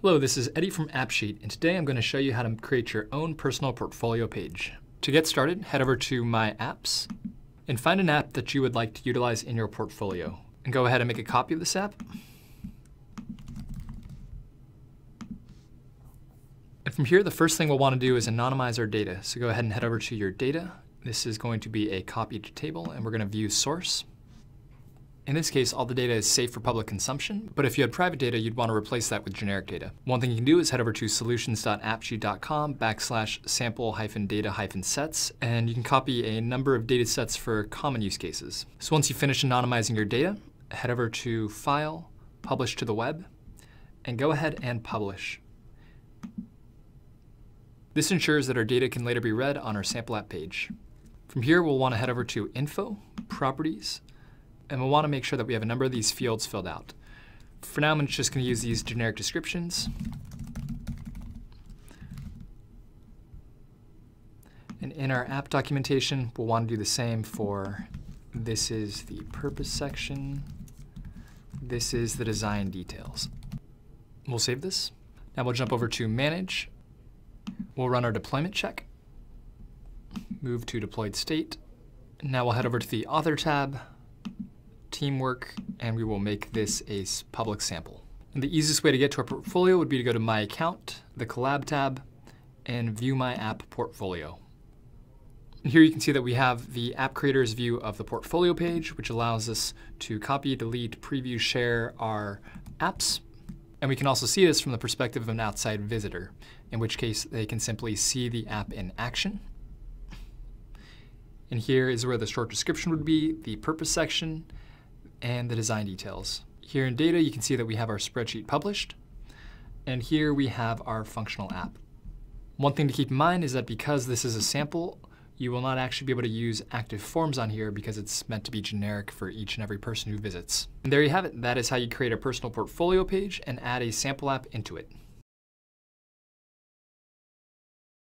Hello, this is Eddie from AppSheet, and today I'm going to show you how to create your own personal portfolio page. To get started, head over to My Apps and find an app that you would like to utilize in your portfolio. And go ahead and make a copy of this app. And from here, the first thing we'll want to do is anonymize our data. So go ahead and head over to your data. This is going to be a copied table, and we're going to view source. In this case, all the data is safe for public consumption, but if you had private data, you'd want to replace that with generic data. One thing you can do is head over to solutions.appsheet.com backslash sample hyphen data hyphen sets, and you can copy a number of data sets for common use cases. So once you finish anonymizing your data, head over to File, Publish to the Web, and go ahead and publish. This ensures that our data can later be read on our sample app page. From here, we'll want to head over to Info, Properties, and we'll want to make sure that we have a number of these fields filled out. For now, I'm just going to use these generic descriptions. And in our app documentation, we'll want to do the same for this is the purpose section, this is the design details. We'll save this. Now we'll jump over to Manage. We'll run our deployment check, move to deployed state. Now we'll head over to the Author tab, teamwork, and we will make this a public sample. And the easiest way to get to our portfolio would be to go to My Account, the Collab tab, and View My App Portfolio. Here you can see that we have the app creators view of the portfolio page, which allows us to copy, delete, preview, share our apps. And we can also see this from the perspective of an outside visitor, in which case they can simply see the app in action. And here is where the short description would be, the purpose section, and the design details. Here in data, you can see that we have our spreadsheet published, and here we have our functional app. One thing to keep in mind is that because this is a sample, you will not actually be able to use active forms on here because it's meant to be generic for each and every person who visits. And there you have it. That is how you create a personal portfolio page and add a sample app into it.